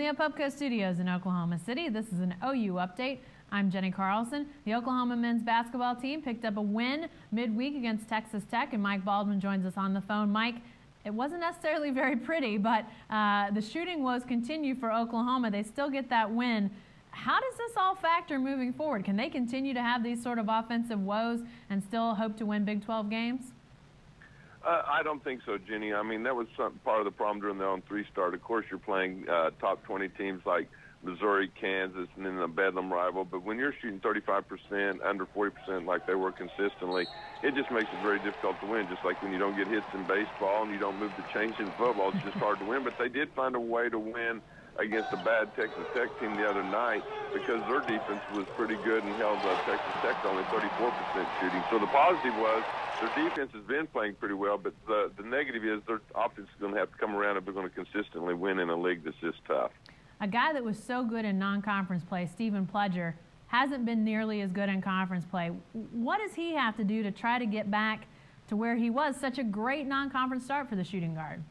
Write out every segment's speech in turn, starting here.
the Apopka Studios in Oklahoma City, this is an OU update. I'm Jenni Carlson. The Oklahoma men's basketball team picked up a win midweek against Texas Tech, and Mike Baldwin joins us on the phone. Mike, it wasn't necessarily very pretty, but uh, the shooting woes continue for Oklahoma. They still get that win. How does this all factor moving forward? Can they continue to have these sort of offensive woes and still hope to win Big 12 games? Uh, I don't think so, Jenni. I mean, that was some, part of the problem during the on three start. Of course, you're playing uh, top 20 teams like Missouri, Kansas, and then the Bedlam rival. But when you're shooting 35%, under 40% like they were consistently, it just makes it very difficult to win. Just like when you don't get hits in baseball and you don't move the chains in football, it's just hard to win. But they did find a way to win against a bad Texas Tech team the other night because their defense was pretty good and held uh, Texas Tech to only 34% shooting. So the positive was their defense has been playing pretty well, but the, the negative is their offense is going to have to come around if they're going to consistently win in a league that's this tough. A guy that was so good in non-conference play, Stephen Pledger, hasn't been nearly as good in conference play. What does he have to do to try to get back to where he was? Such a great non-conference start for the shooting guard.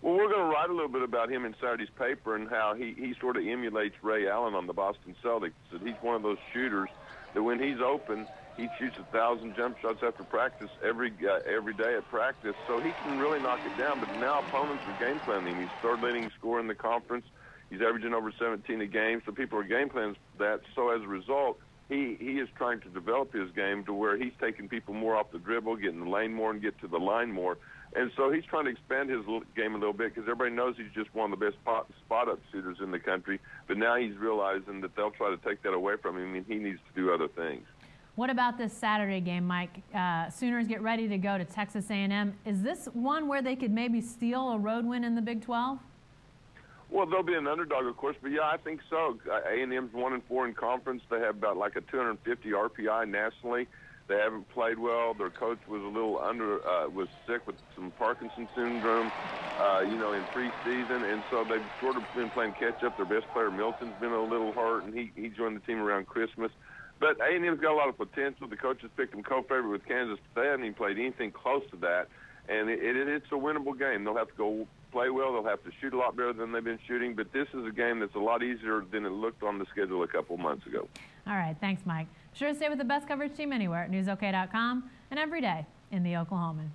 Well, we're going to write a little bit about him in Saturday's paper and how he, he sort of emulates Ray Allen on the Boston Celtics. That he's one of those shooters that when he's open, he shoots a thousand jump shots after practice every uh, every day at practice, so he can really knock it down. But now opponents are game planning him. He's third leading scorer in the conference. He's averaging over 17 a game, so people are game planning that. So as a result, he he is trying to develop his game to where he's taking people more off the dribble, getting the lane more, and get to the line more. And so he's trying to expand his game a little bit because everybody knows he's just one of the best spot, spot up shooters in the country. But now he's realizing that they'll try to take that away from him, and he needs to do other things. What about this Saturday game, Mike? Uh, Sooners get ready to go to Texas A&M. Is this one where they could maybe steal a road win in the Big 12? Well, they'll be an underdog, of course, but yeah, I think so. A&M's one and four in conference. They have about like a 250 RPI nationally. They haven't played well. Their coach was a little under, uh, was sick with some Parkinson syndrome, uh, you know, in preseason, and so they've sort of been playing catch up. Their best player Middleton's been a little hurt, and he he joined the team around Christmas. But A&M's got a lot of potential. The coaches picked them co-favorite with Kansas. They haven't even played anything close to that, and it, it, it's a winnable game. They'll have to go play well. They'll have to shoot a lot better than they've been shooting. But this is a game that's a lot easier than it looked on the schedule a couple months ago. All right, thanks, Mike. Sure to stay with the best coverage team anywhere at newsok.com and every day in the Oklahoman.